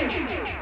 Change.